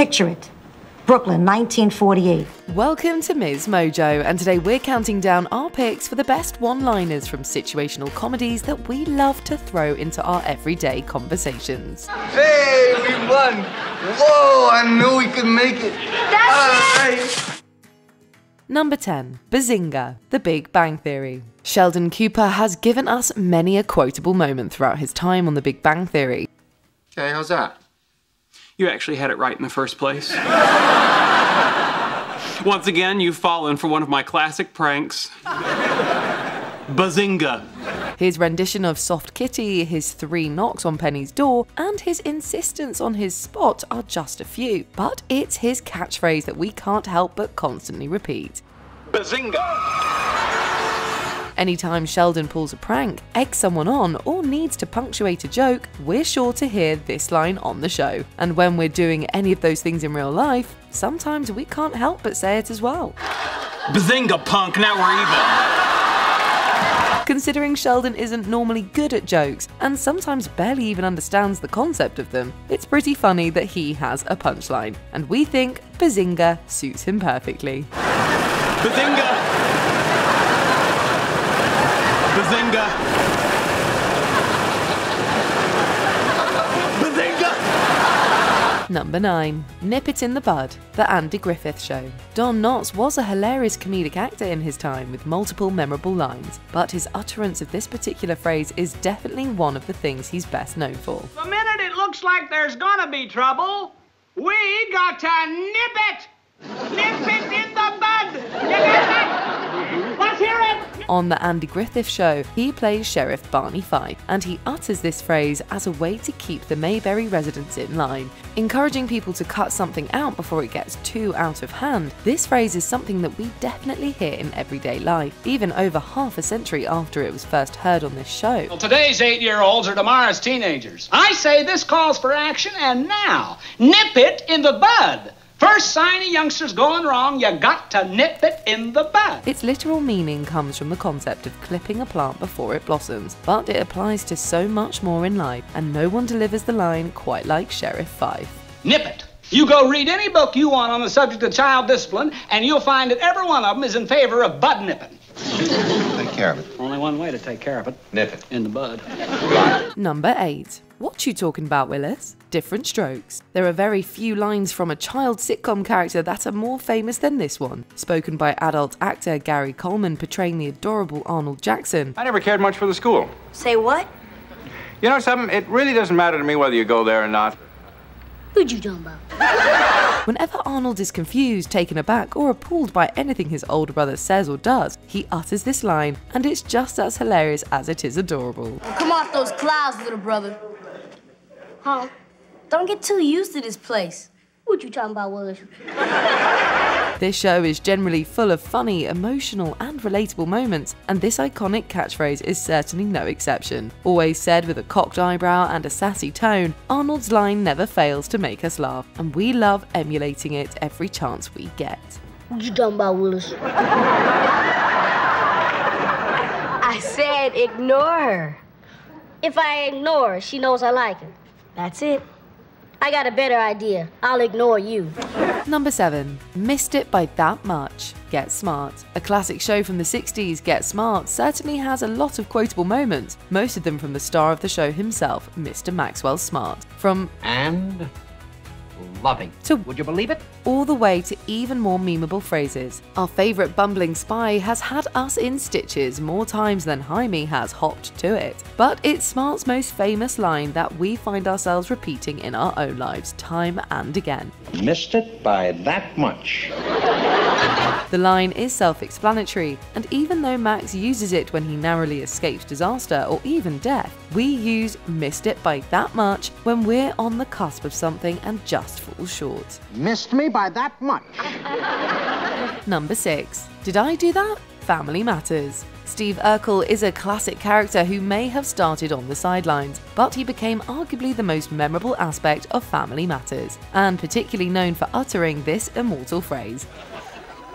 Picture it. Brooklyn, 1948. Welcome to Ms. Mojo, and today we're counting down our picks for the best one liners from situational comedies that we love to throw into our everyday conversations. Hey, we won! Whoa, I knew we could make it. That's Number 10, Bazinga, The Big Bang Theory. Sheldon Cooper has given us many a quotable moment throughout his time on The Big Bang Theory. Okay, how's that? You actually had it right in the first place. Once again, you've fallen for one of my classic pranks. Bazinga. His rendition of Soft Kitty, his three knocks on Penny's door, and his insistence on his spot are just a few. But it's his catchphrase that we can't help but constantly repeat. Bazinga! Anytime Sheldon pulls a prank, eggs someone on, or needs to punctuate a joke, we're sure to hear this line on the show. And when we're doing any of those things in real life, sometimes we can't help but say it as well. Bazinga, punk, now we're even. Considering Sheldon isn't normally good at jokes and sometimes barely even understands the concept of them, it's pretty funny that he has a punchline, and we think Bazinga suits him perfectly. Bazinga! Bazinga! Bazinga! Number 9. Nip It in the Bud, The Andy Griffith Show. Don Knotts was a hilarious comedic actor in his time with multiple memorable lines, but his utterance of this particular phrase is definitely one of the things he's best known for. The minute it looks like there's gonna be trouble, we got to nip it! Nip it in the bud! You get that? On The Andy Griffith Show, he plays Sheriff Barney Fife, and he utters this phrase as a way to keep the Mayberry residents in line. Encouraging people to cut something out before it gets too out of hand, this phrase is something that we definitely hear in everyday life, even over half a century after it was first heard on this show. Well, today's eight year olds are tomorrow's teenagers. I say this calls for action, and now, nip it in the bud. First sign a youngster's going wrong, you got to nip it in the bud. Its literal meaning comes from the concept of clipping a plant before it blossoms, but it applies to so much more in life, and no one delivers the line quite like Sheriff Fife. Nip it. You go read any book you want on the subject of child discipline, and you'll find that every one of them is in favor of bud nipping. Take care of it. Only one way to take care of it Nip it. in the bud. Number 8. What you talking about, Willis? Diff'rent Strokes. There are very few lines from a child sitcom character that are more famous than this one, spoken by adult actor Gary Coleman portraying the adorable Arnold Jackson. I never cared much for the school. Say what? You know something? It really doesn't matter to me whether you go there or not. Who'd you talking about? Whenever Arnold is confused, taken aback, or appalled by anything his older brother says or does, he utters this line, and it's just as hilarious as it is adorable. Come off those clouds, little brother. Huh? Don't get too used to this place. What you talking about, Willis? This show is generally full of funny, emotional, and relatable moments, and this iconic catchphrase is certainly no exception. Always said with a cocked eyebrow and a sassy tone, Arnold's line never fails to make us laugh, and we love emulating it every chance we get. What you talking about, Willis? I said ignore her. If I ignore her, she knows I like her. That's it. I got a better idea. I'll ignore you. Number 7. Missed It by That Much. Get Smart. A classic show from the 60s, Get Smart certainly has a lot of quotable moments, most of them from the star of the show himself, Mr. Maxwell Smart. From and loving. To- Would you believe it? all the way to even more memeable phrases. Our favourite bumbling spy has had us in stitches more times than Hymie has hopped to it. But it's Smart's most famous line that we find ourselves repeating in our own lives time and again. Missed it by that much. The line is self explanatory, and even though Max uses it when he narrowly escapes disaster or even death, we use missed it by that much when we're on the cusp of something and just fall short. Missed me by that much. Number 6. Did I do that? Family Matters. Steve Urkel is a classic character who may have started on the sidelines, but he became arguably the most memorable aspect of Family Matters, and particularly known for uttering this immortal phrase.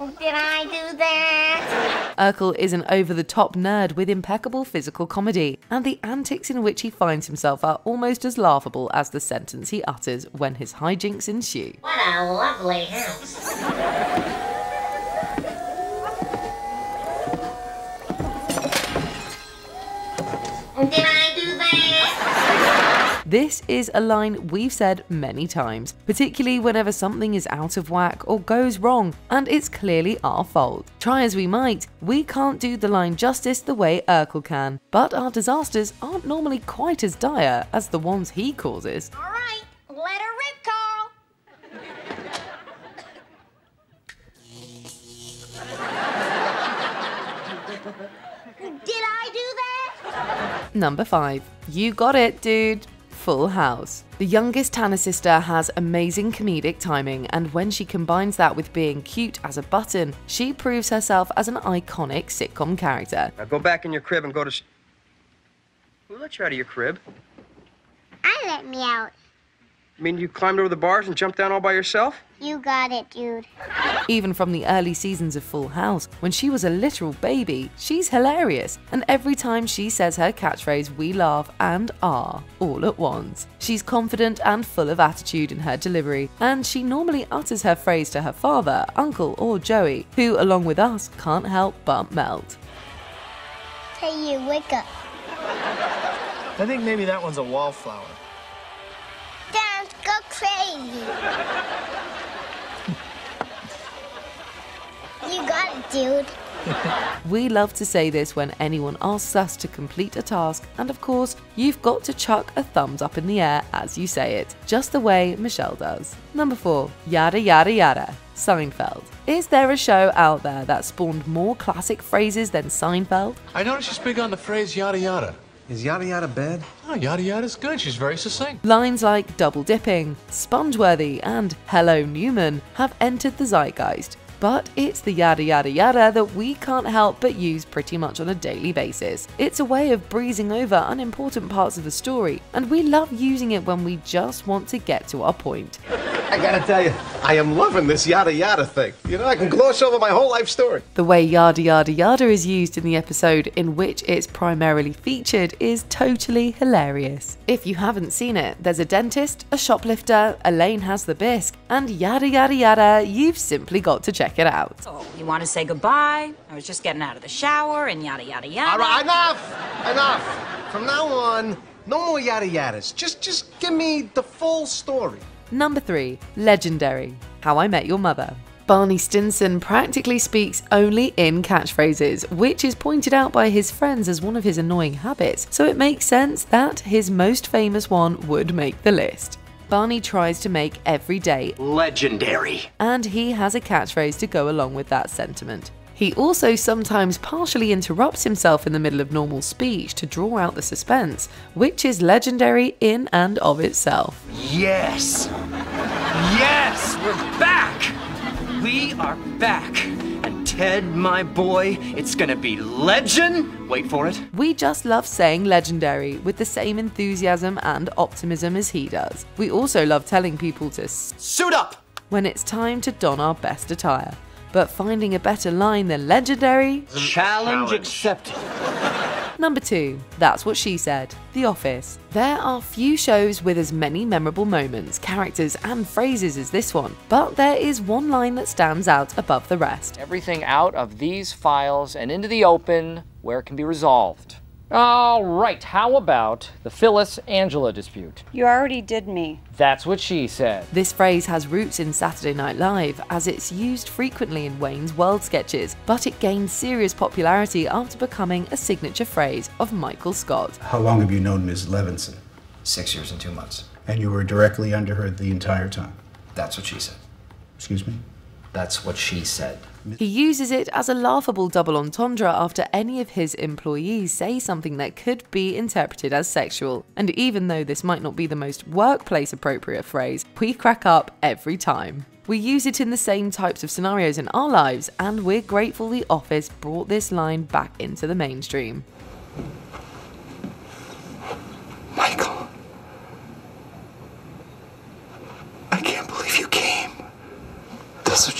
Did I do that? Urkel is an over the top nerd with impeccable physical comedy, and the antics in which he finds himself are almost as laughable as the sentence he utters when his hijinks ensue. What a lovely house. Did I? This is a line we've said many times, particularly whenever something is out of whack or goes wrong, and it's clearly our fault. Try as we might, we can't do the line justice the way Urkel can, but our disasters aren't normally quite as dire as the ones he causes. All right, let her rip, Carl. Did I do that? Number 5. You got it, dude. Full House. The youngest Tanner sister has amazing comedic timing, and when she combines that with being cute as a button, she proves herself as an iconic sitcom character. Now go back in your crib and go to. s- Who let you out of your crib? I let me out. I mean, you climbed over the bars and jumped down all by yourself? You got it, dude. Even from the early seasons of Full House, when she was a literal baby, she's hilarious, and every time she says her catchphrase, we laugh and are all at once. She's confident and full of attitude in her delivery, and she normally utters her phrase to her father, uncle, or Joey, who, along with us, can't help but melt. Hey, you, wake up. I think maybe that one's a wallflower. Dance, go crazy. You got it, dude. We love to say this when anyone asks us to complete a task, and of course, you've got to chuck a thumbs up in the air as you say it, just the way Michelle does. Number 4. Yada yada yada. Seinfeld. Is there a show out there that spawned more classic phrases than Seinfeld? I noticed she's big on the phrase yada yada. Is yada yada bad? Oh, yada yada's good. She's very succinct. Lines like double dipping, spongeworthy, and hello Newman have entered the zeitgeist. But it's the yada yada yada that we can't help but use pretty much on a daily basis. It's a way of breezing over unimportant parts of the story, and we love using it when we just want to get to our point. I gotta tell you, I am loving this yada yada thing. You know, I can gloss over my whole life story. The way yada yada yada is used in the episode in which it's primarily featured is totally hilarious. If you haven't seen it, there's a dentist, a shoplifter, Elaine has the bisque, and yada yada yada, you've simply got to check it out. Oh, you want to say goodbye? I was just getting out of the shower and yada yada yada. All right, enough, enough. From now on, no more yada yadas. Just, just give me the full story. Number 3. Legendary. How I Met Your Mother. Barney Stinson practically speaks only in catchphrases, which is pointed out by his friends as one of his annoying habits, so it makes sense that his most famous one would make the list. Barney tries to make every day legendary, and he has a catchphrase to go along with that sentiment. He also sometimes partially interrupts himself in the middle of normal speech to draw out the suspense, which is legendary in and of itself. Yes! Yes! We're back! We are back! And Ted, my boy, it's gonna be legend! Wait for it. We just love saying legendary with the same enthusiasm and optimism as he does. We also love telling people to suit up when it's time to don our best attire. But finding a better line than legendary? Challenge accepted. Number two, that's what she said The Office. There are few shows with as many memorable moments, characters, and phrases as this one, but there is one line that stands out above the rest. Everything out of these files and into the open where it can be resolved. All right, how about the Phyllis Angela dispute? You already did me. That's what she said. This phrase has roots in Saturday Night Live, as it's used frequently in Wayne's World sketches, but it gained serious popularity after becoming a signature phrase of Michael Scott. How long have you known Ms. Levinson? Six years and two months. And you were directly under her the entire time? That's what she said. Excuse me? That's what she said. He uses it as a laughable double entendre after any of his employees say something that could be interpreted as sexual. And even though this might not be the most workplace appropriate phrase, we crack up every time. We use it in the same types of scenarios in our lives, and we're grateful The Office brought this line back into the mainstream. Michael. I can't believe you came. That's what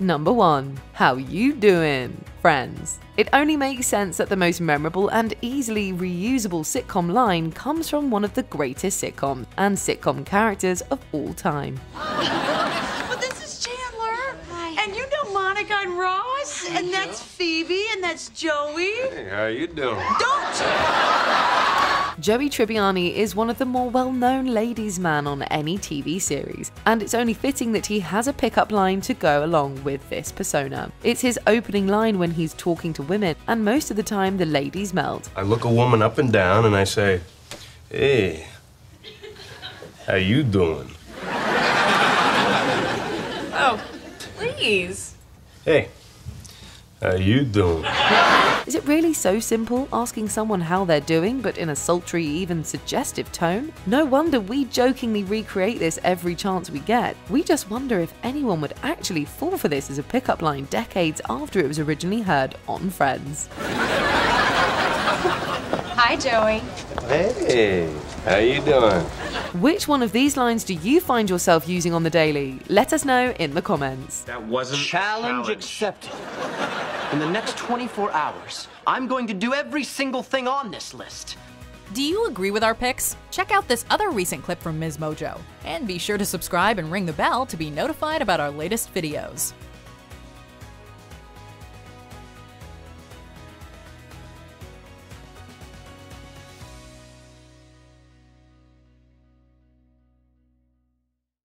Number 1. How you doing? Friends. It only makes sense that the most memorable and easily reusable sitcom line comes from one of the greatest sitcoms and sitcom characters of all time. But this is Chandler. And you know Monica and Ross. and that's Phoebe. And that's Joey. Hey, how you doing? Joey Tribbiani is one of the more well-known ladies' man on any TV series, and it's only fitting that he has a pickup line to go along with this persona. It's his opening line when he's talking to women, and most of the time the ladies melt. I look a woman up and down and I say, hey, how you doing? Oh, please. Hey, how you doing? Is it really so simple asking someone how they're doing, but in a sultry, even suggestive tone? No wonder we jokingly recreate this every chance we get. We just wonder if anyone would actually fall for this as a pickup line decades after it was originally heard on Friends. Hi, Joey. Hey, how you doing? Which one of these lines do you find yourself using on the daily? Let us know in the comments. That wasn't challenge accepted. In the next 24 hours, I'm going to do every single thing on this list. Do you agree with our picks? Check out this other recent clip from Ms. Mojo. And be sure to subscribe and ring the bell to be notified about our latest videos.